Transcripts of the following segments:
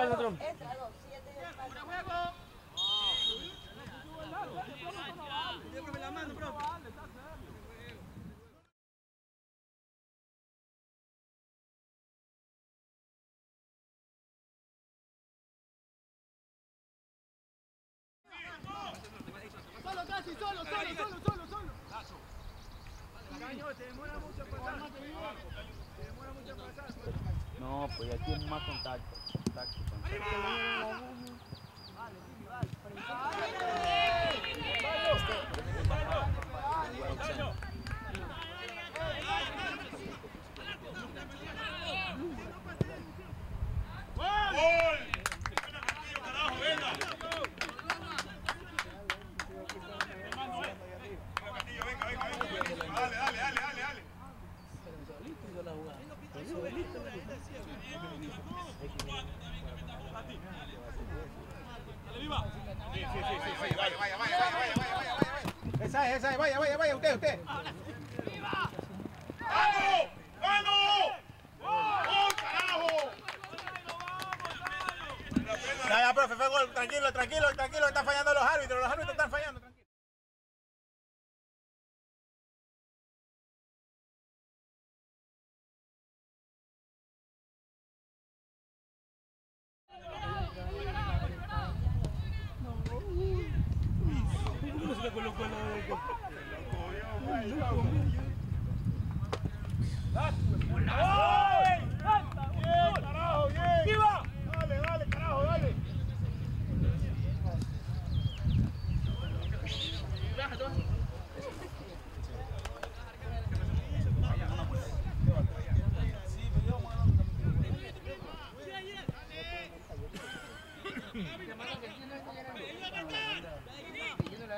¿Qué pasa, espalda. Solo, casi, solo, solo, solo, solo, solo. No, pues aquí es más contacto. Vaya, vaya, Esa es, esa es, vaya, vaya, vaya, usted, usted. Ya, ya, profe, fue gol. Tranquilo, tranquilo, tranquilo, están fallando los árbitros, los árbitros están fallando, tranquilo. ¡Carajo,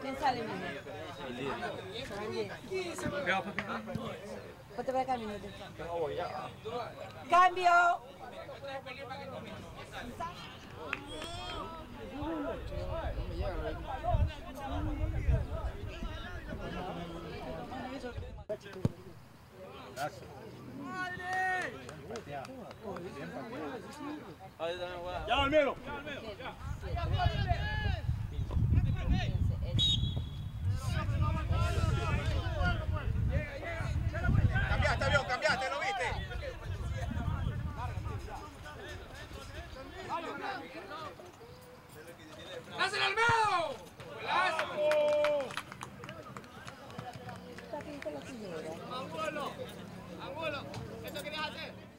¿Quién sale, para. ¡Cambio! Ya. Ya, ¡Angulo! ¡Angulo! ¿Esto querías hacer?